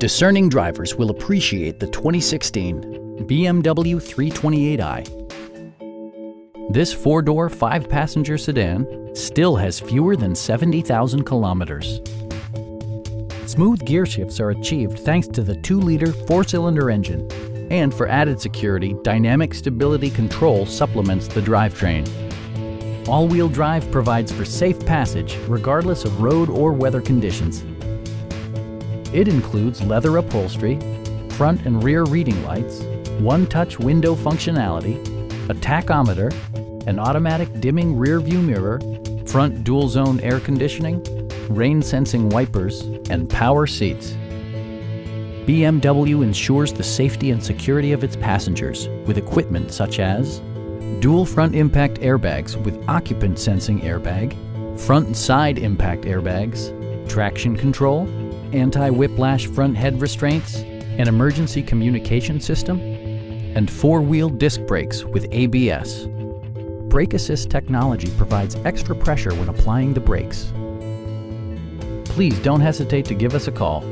Discerning drivers will appreciate the 2016 BMW 328i. This four-door, five-passenger sedan still has fewer than 70,000 kilometers. Smooth gear shifts are achieved thanks to the 2-liter four-cylinder engine. And for added security, Dynamic Stability Control supplements the drivetrain. All-wheel drive provides for safe passage regardless of road or weather conditions. It includes leather upholstery, front and rear reading lights, one-touch window functionality, a tachometer, an automatic dimming rear view mirror, front dual zone air conditioning, rain sensing wipers, and power seats. BMW ensures the safety and security of its passengers with equipment such as dual front impact airbags with occupant sensing airbag, front and side impact airbags, traction control, anti-whiplash front head restraints, an emergency communication system, and four-wheel disc brakes with ABS. Brake Assist technology provides extra pressure when applying the brakes. Please don't hesitate to give us a call